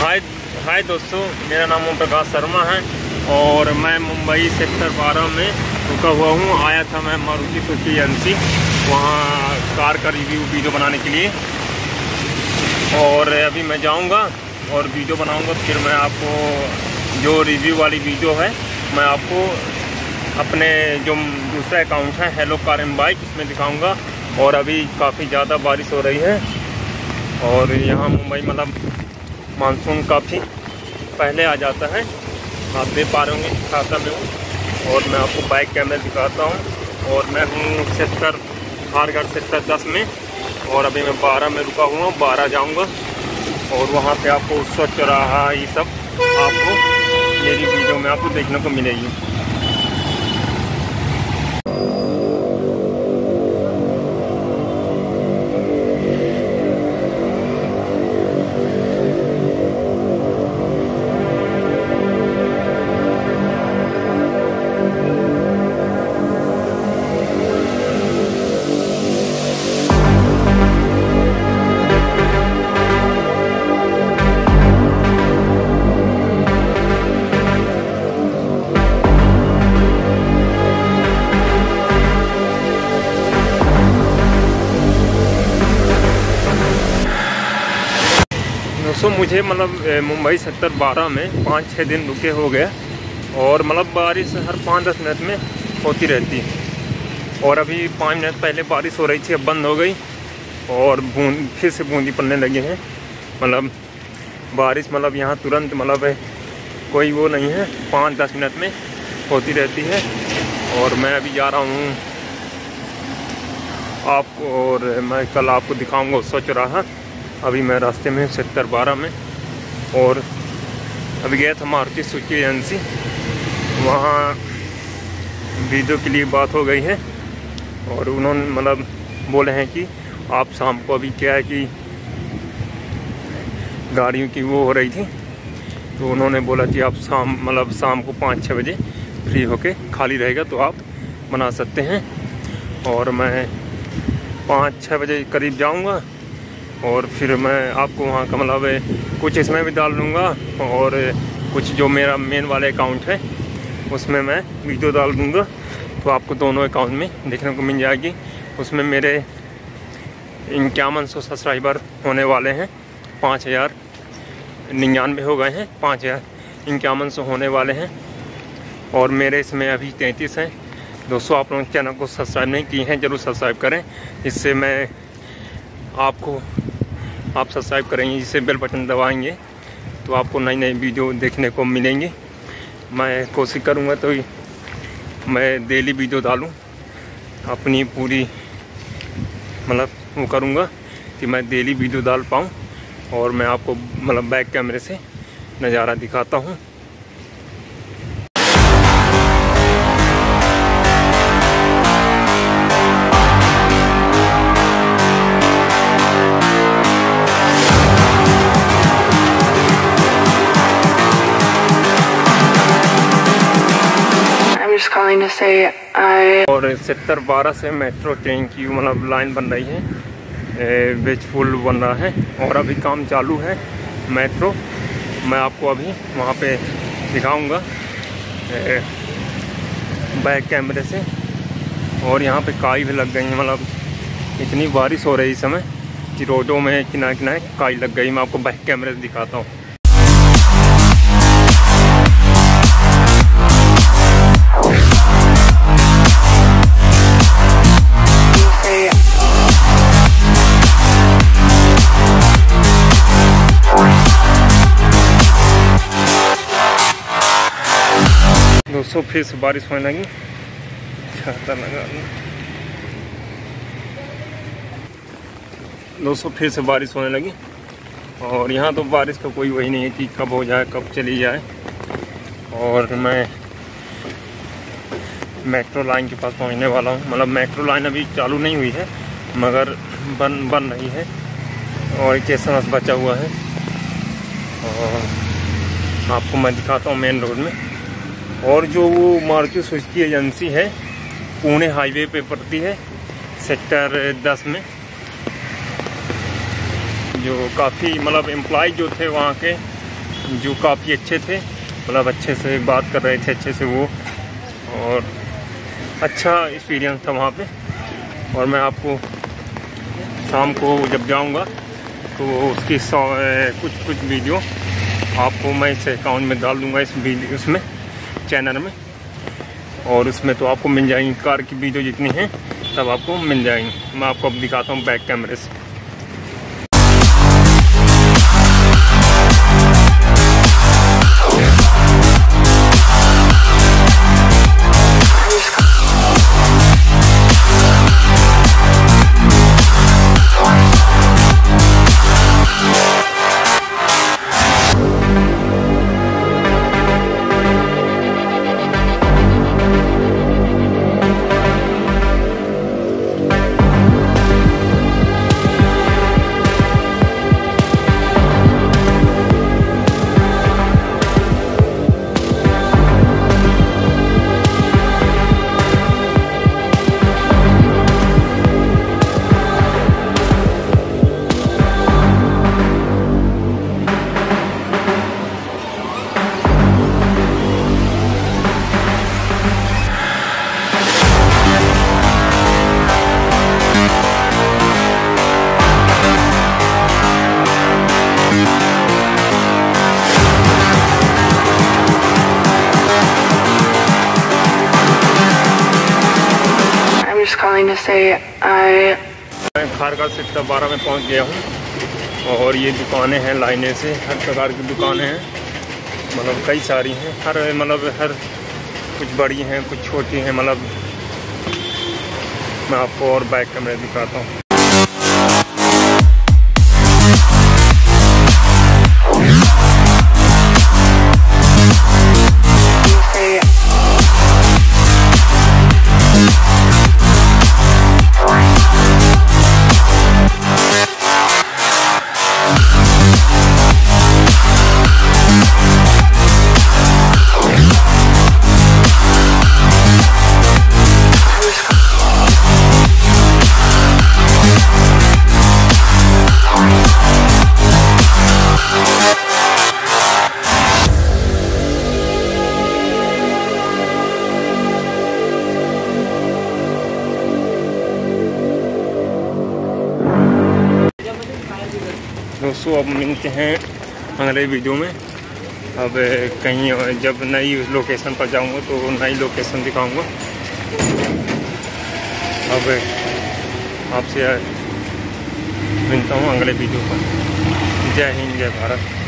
हाय हाय दोस्तों, मेरा नाम ओम प्रकाश शर्मा है और मैं मुंबई सेक्टर बारह में रुका हुआ हूँ। आया था मैं मारुति सुजुकी एजेंसी वहाँ कार का रिव्यू, वीडियो बनाने के लिए। और अभी मैं जाऊँगा और वीडियो बनाऊँगा, फिर मैं आपको जो रिव्यू वाली वीडियो है, मैं आपको अपने जो दूसरा अकाउंट है हेलो कार एंड बाइक इसमें दिखाऊँगा। और अभी काफ़ी ज़्यादा बारिश हो रही है और यहाँ मुंबई मतलब मानसून काफ़ी पहले आ जाता है। आप देख पा रहे होंगे खाता में हूँ और मैं आपको बाइक कैमरा दिखाता हूँ और मैं हूँ सेक्टर खारगढ़ सेक्टर दस में और अभी मैं बारह में रुका हुआ हूँ, बारह जाऊँगा और वहाँ पे आपको उत्सव चौराहा ये सब आपको मेरी वीडियो में आपको देखने को मिलेगी। दोस्तों मुझे मतलब मुंबई सेक्टर बारह में पाँच छः दिन रुके हो गए और मतलब बारिश हर पाँच दस मिनट में होती रहती। है और अभी पाँच मिनट पहले बारिश हो रही थी, अब बंद हो गई और बूंद, फिर से बूंदी पड़ने लगी हैं। मतलब बारिश मतलब यहाँ तुरंत मतलब कोई वो नहीं है, पाँच दस मिनट में होती रहती है। और मैं अभी जा रहा हूँ आपको और मैं कल आपको दिखाऊँगा स्वच्छ रहा अभी मैं रास्ते में सेक्टर बारह में, और अभी गया था मारुति सुजुकी एजेंसी। वहाँ वीडियो के लिए बात हो गई है, और उन्होंने मतलब बोले हैं कि आप शाम को अभी क्या है कि गाड़ियों की वो हो रही थी तो उन्होंने बोला कि आप शाम मतलब शाम को पाँच छः बजे फ्री होके खाली रहेगा तो आप बना सकते हैं, और मैं पाँच छः बजे करीब जाऊँगा और फिर मैं आपको वहाँ का मतलब कुछ इसमें भी डाल दूँगा और कुछ जो मेरा मेन वाले अकाउंट है, उसमें मैं वीडियो डाल दूँगा। तो आपको दोनों अकाउंट में देखने को मिल जाएगी। उसमें मेरे इक्यावन सौ सब्सक्राइबर होने वाले हैं, पाँच हज़ार निन्यानवे हो गए हैं, पाँच हज़ार इक्यावन सौ होने वाले हैं। और मेरे इसमें अभी तैंतीस हैं। दोस्तों, आप लोग चैनल को सब्सक्राइब नहीं किए हैं, ज़रूर सब्सक्राइब करें। इससे मैं आपको आप सब्सक्राइब करेंगे जिसे बेल बटन दबाएँगे तो आपको नई नई वीडियो देखने को मिलेंगे। मैं कोशिश करूँगा तो मैं डेली वीडियो डालूँ, अपनी पूरी मतलब वो करूँगा कि मैं डेली वीडियो डाल पाऊँ, और मैं आपको मतलब बैक कैमरे से नज़ारा दिखाता हूँ। Calling to say I और सत्तर बारह से मेट्रो ट्रेन की मतलब लाइन बन रही है बेच पुल बन रहा है और अभी काम चालू है मेट्रो। मैं आपको अभी वहाँ पे दिखाऊँगा बैक कैमरे से। और यहाँ पे काई भी लग गई है मतलब इतनी बारिश हो रही इस समय कि रोडों में किनारे किनारे काई लग गई। मैं आपको बैक कैमरे से दिखाता हूँ। दोस्तों फिर से बारिश होने लगी। छाता लगा लो। दोस्तों, फिर से बारिश होने लगी। और यहाँ तो बारिश का कोई वही नहीं है कि कब हो जाए, कब चली जाए। और मैं मेट्रो लाइन के पास पहुँचने वाला हूँ। मतलब मेट्रो लाइन अभी चालू नहीं हुई है, मगर बन बन रही है। और एस बचा हुआ है। और आपको मैं दिखाता हूँ मेन रोड में। और जो वो मारुति सुजुकी एजेंसी है, पुणे हाईवे पे पड़ती है, सेक्टर 10 में। जो काफ़ी मतलब एम्प्लॉय जो थे वहाँ के, जो काफ़ी अच्छे थे मतलब अच्छे से बात कर रहे थे, अच्छे से वो, और अच्छा एक्सपीरियंस था वहाँ पे। और मैं आपको शाम को जब जाऊँगा तो उसकी कुछ कुछ वीडियो आपको मैं इस अकाउंट में डाल दूँगा इस वीडियो उसमें। चैनल में। और उसमें तो आपको मिल जाएँगी कार की वीडियो जितनी है, तब आपको मिल जाएँगी। मैं आपको अब दिखाता हूँ बैक कैमरे से calling to say I. मैं खारका सेक्टर बारह में पहुँच गया हूँ, और ये दुकानें हैं लाइने से, हर प्रकार की दुकानें हैं मतलब कई सारी हैं, हर मतलब हर कुछ बड़ी हैं, कुछ छोटी हैं मतलब मैं आपको और बैक कैमरे दिखाता हूँ दोस्तों अब मिलते हैं अगले वीडियो में। अब कहीं जब नई लोकेशन पर जाऊँगा तो नई लोकेशन दिखाऊँगा। अब आपसे मिलता हूँ अगले वीडियो पर। जय हिंद, जय भारत।